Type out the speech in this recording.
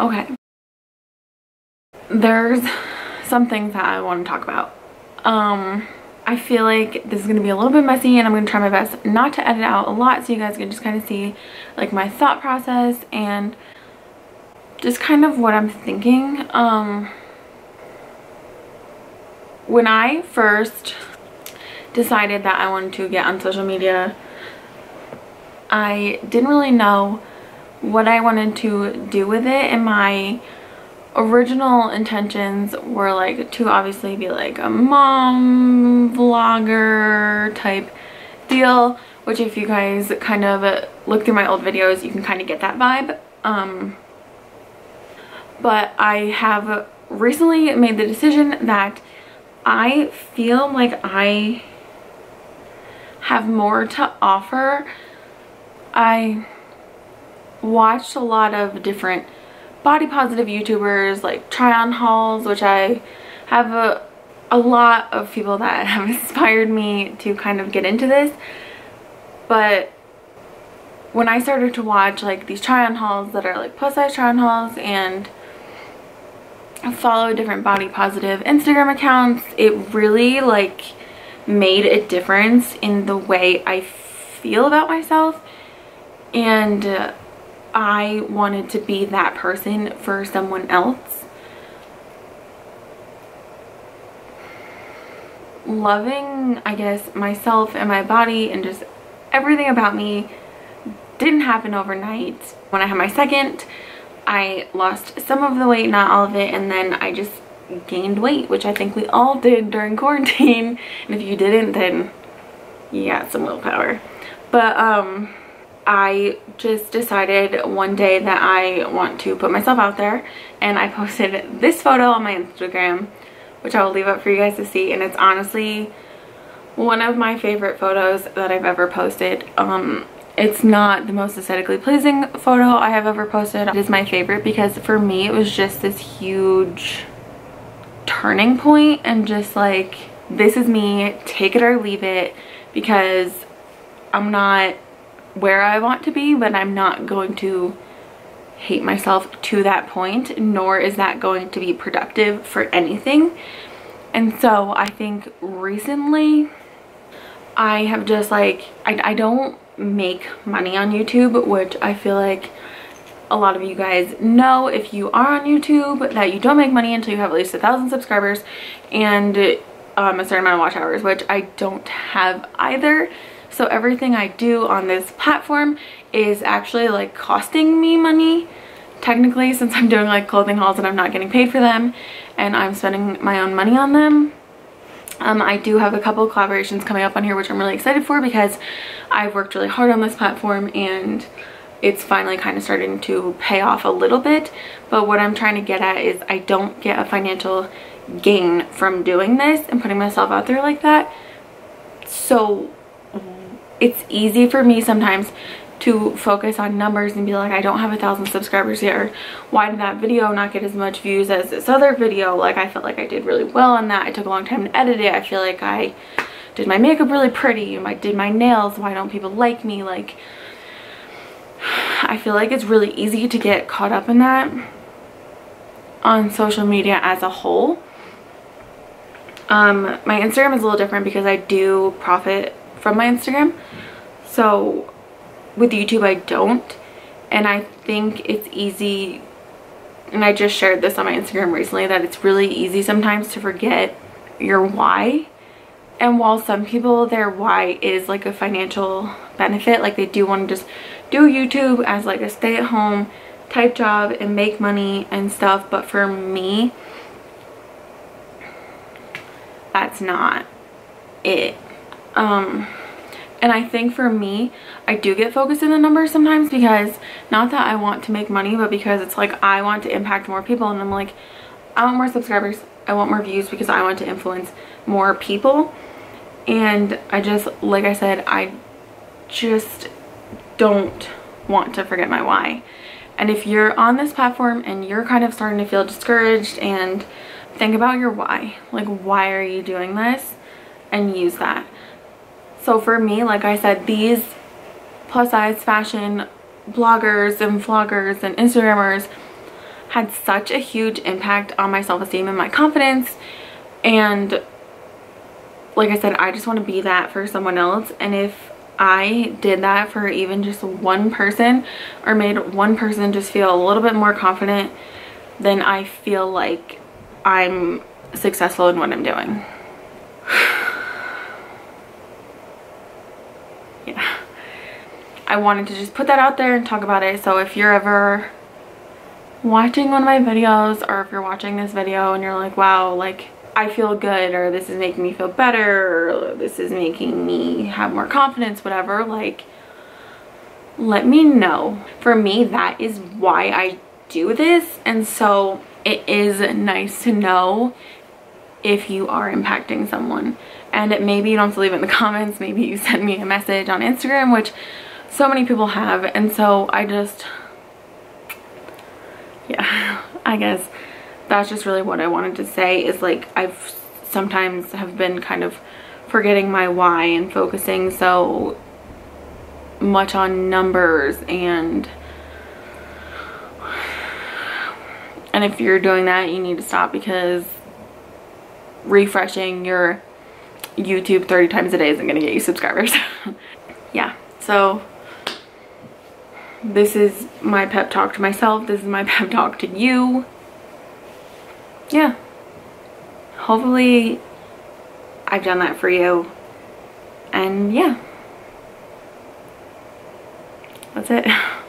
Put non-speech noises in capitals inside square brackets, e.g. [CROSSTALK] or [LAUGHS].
Okay. There's some things that I want to talk about. Um, I feel like this is going to be a little bit messy and I'm going to try my best not to edit out a lot so you guys can just kind of see like my thought process and just kind of what I'm thinking. Um, when I first decided that I wanted to get on social media, I didn't really know what I wanted to do with it and my original intentions were like to obviously be like a mom vlogger type deal which if you guys kind of look through my old videos you can kind of get that vibe. Um but I have recently made the decision that I feel like I have more to offer. I watched a lot of different body positive YouTubers like try on hauls which I have a, a lot of people that [LAUGHS] have inspired me to kind of get into this. But when I started to watch like these try on hauls that are like plus size try on hauls and follow different body positive Instagram accounts it really like made a difference in the way I feel about myself. And uh, I wanted to be that person for someone else. Loving, I guess, myself and my body and just everything about me didn't happen overnight. When I had my second, I lost some of the weight, not all of it, and then I just gained weight, which I think we all did during quarantine. [LAUGHS] And if you didn't, then you got some willpower. But, um, I just decided one day that I want to put myself out there and I posted this photo on my Instagram which I will leave up for you guys to see and it's honestly one of my favorite photos that I've ever posted. Um, it's not the most aesthetically pleasing photo I have ever posted. It is my favorite because for me it was just this huge turning point and just like this is me take it or leave it because I'm not where I want to be, but I'm not going to hate myself to that point, nor is that going to be productive for anything. And so I think recently I have just like, I, I don't make money on YouTube, which I feel like a lot of you guys know if you are on YouTube that you don't make money until you have at least a thousand subscribers and um, a certain amount of watch hours, which I don't have either. So everything I do on this platform is actually like costing me money technically since I'm doing like clothing hauls and I'm not getting paid for them and I'm spending my own money on them. Um, I do have a couple collaborations coming up on here which I'm really excited for because I've worked really hard on this platform and it's finally kind of starting to pay off a little bit but what I'm trying to get at is I don't get a financial gain from doing this and putting myself out there like that so it's easy for me sometimes to focus on numbers and be like I don't have a thousand subscribers yet why did that video not get as much views as this other video? Like I felt like I did really well on that. I took a long time to edit it. I feel like I did my makeup really pretty I did my nails. Why don't people like me? Like I feel like it's really easy to get caught up in that on social media as a whole. Um my Instagram is a little different because I do profit from my Instagram. So with YouTube, I don't. And I think it's easy, and I just shared this on my Instagram recently, that it's really easy sometimes to forget your why. And while some people, their why is like a financial benefit, like they do want to just do YouTube as like a stay-at-home type job and make money and stuff. But for me, that's not it um and I think for me, I do get focused in the numbers sometimes because not that I want to make money, but because it's like I want to impact more people and I'm like, I want more subscribers. I want more views because I want to influence more people. And I just, like I said, I just don't want to forget my why. And if you're on this platform and you're kind of starting to feel discouraged and think about your why, like why are you doing this? And use that. So for me, like I said, these plus size fashion bloggers and vloggers and Instagrammers, had such a huge impact on my self-esteem and my confidence and like I said I just want to be that for someone else and if I did that for even just one person or made one person just feel a little bit more confident then I feel like I'm successful in what I'm doing. yeah. I wanted to just put that out there and talk about it. So if you're ever watching one of my videos or if you're watching this video and you're like, wow, like I feel good or this is making me feel better or this is making me have more confidence, whatever, like let me know. For me, that is why I do this. And so it is nice to know if you are impacting someone. And maybe you don't have to leave it in the [LAUGHS] comments. Maybe you send me a message on Instagram, which so many people have. And so I just, yeah, [LAUGHS] I guess that's just really what I wanted to say is like I've sometimes have been kind of forgetting my why and focusing so much on numbers and and if you're doing that you need to stop because refreshing your YouTube 30 times a day isn't gonna get you subscribers. [LAUGHS] yeah, so this is my pep talk to myself. This is my [LAUGHS] pep talk to you. Yeah. Hopefully I've done that for you. And yeah. That's it. [LAUGHS]